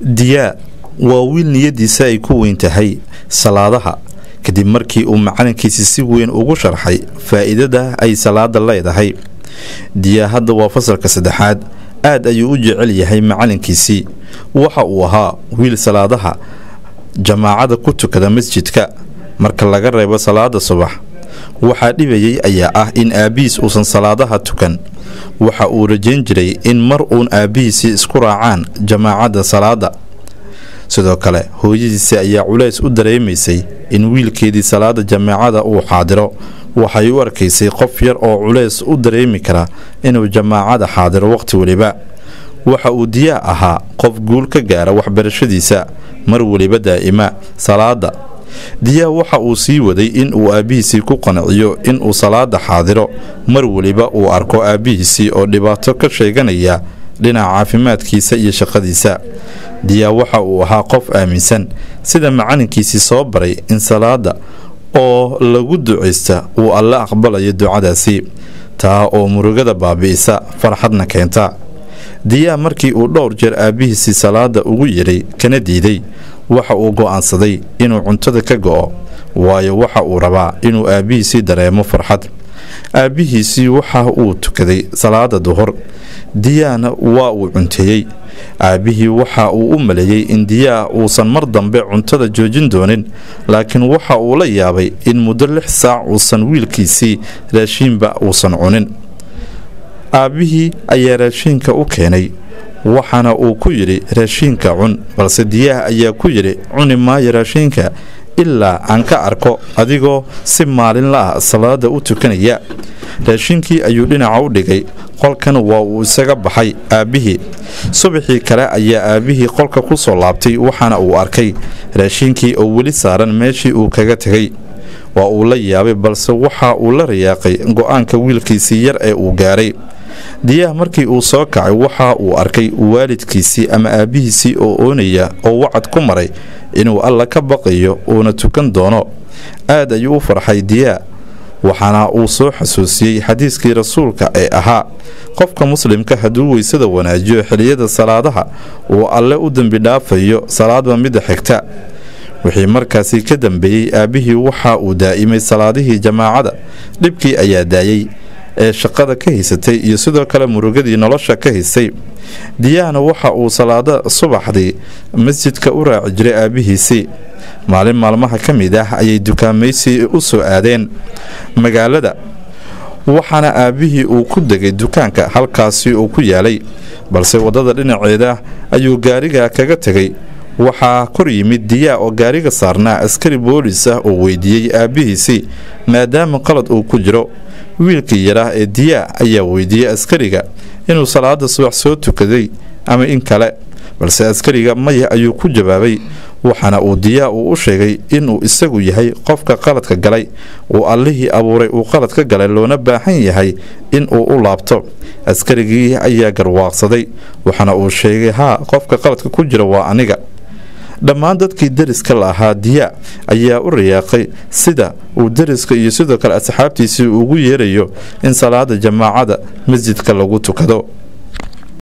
diyaa waa wiil niyadiisa ay ku weyn tahay salaadaha. Kadib markii uu macalinkiisi si weyn ugu sharxay faa'iidada ay salaada leedahay. Diyaa hadda waa fasalka saddexaad aad ayuu u jecel yahay macalinkiisii. Waxa uu ahaa wiil salaadaha jamaacada ku tukada masjidka. Marka laga reebo salaada subax waxaa dhibayay ayaa ah in aabbihiis uusan salaadaha tukan. Waxa uu rajayn jiray in mar uun aabbihiisii isku raacaan jamaacadda salaada. Sidoo kale hooyadiisi ayaa culays u dareemaysay in wiilkeedii salaada jamaacada uu xaadiro. Waxay u arkaysay qof yar oo culays u dareemi kara inuu jamaacada xaadiro waqhti weliba waxa uu diyaa ahaa qof guul ka gaara waxbarashadiisa mar weliba daa'ima salaada diyaa waxa uu sii waday in uu aabbihiisii ku qanciyo inuu salaada xaadiro. Mar weliba uu arko aabbihiisii oo dhibaato ka sheeganaya dhinaca caafimaadkiisa iyo shaqadiisa. Diyaa waxa uu ahaa qof aaminsan. Sida macalinkiisii soo baray in salaada oo lagu ducaysta uu alle aqbalayo ducadaasi. Taa oo murugada baabi'isa farxadna keenta. Diyaa markii uu dhowr jeer aabbihiisii salaada ugu yidhay kana diiday waxa uu go'aansaday inuu cuntada ka go'o waayo waxa uu rabaa inuu aabbihiisii dareemo farxad. Aabbihiisii waxa uu tukaday salaada duhur. Diyaana waa uu cunteeyey. Aabbihii waxa uu u maleeyey in diyaa uusan mar dambe cuntada joojin doonin laakiin waxa uu la yaabay in muddo lix saac uusan wiilkiisii raashiinba uusan cunin. Aabbihii ayaa raashiinka u keenay waxaana uu ku yidhi raashiinka cun. Balse diyaah ayaa ku yidhi cuni maayo raashiinka ilaa aan ka arko adigoo si maalinla ah salaada u tukanaya. Raashiinkii ayuu dhinaca u dhigay qolkan waa uu isaga baxay aabbihii. Subaxii kale ayaa aabbihii qolka ku soo laabtay waxaana uu arkay raashiinkii oo weli saaran meeshii uu kaga tegay waa uu la yaabay balse waxa uu la rayaaqay go'aanka wiilkiisii yar ee uu gaaray diyaah markii uu soo kacay waxa uu arkay waalidkiisii ama aabbihiisii oo oonaya oo wacad ku maray inuu alla ka baqayo uuna tukan doono. Aad ayuu u farxay diyaa waxaana uu soo xasuusiyey xadiiskii rasuulka ee ahaa. Qofka muslimka hadduu weysada wanaajiyo xiliyada salaadaha uu alle u dembi dhaafayo salaadba midda xigta. Wixii markaasi ka dambeeyey aabbihii waxa uu daa'imay salaadihii jamaacada dhibkii ayaa daayey ee shaqada ka haysatay iyo sidoo kale murugadii nolosha ka haystay diyaahna waxa uu salaada subaxdii masjidka u raaci jiray aabbihiisii maalin maalmaha ka mid ah ayay dukaamaysi u soo aadeen. Magaalada waxaana aabbihii uu ku degay dukaanka halkaasi uu ku yaalay balse waddada dhinaceeda ayuu gaariga kaga tegay waxaa kor yimid diyaa oo gaariga saarnaa askari boolis ah oo weydiiyey aabbihiisii maadaama qalad uu ku jiro. Wiilkii yaraa ee diyaa ayaa weydiiyey askariga inuu salaada subax soo tukaday ama in kale balse askariga maya ayuu ku jawaabay waxaana uu diyaa uu u sheegay inuu isagu yahay qofka qaladka galay. Uu allihii abuuray uu qalad ka galay loona baahan yahay inuu u laabto. Askarigii ayaa garwaaqsaday waxaana uu sheegay haa qofka qaladka ku jira waa aniga dhammaan dadkii deriska la ahaa diyaa ayaa u rayaaqay sida uu deriska iyo sidoo kale asxaabtiisii ugu yeerayo in salaada jamaacada masjidka lagu tukado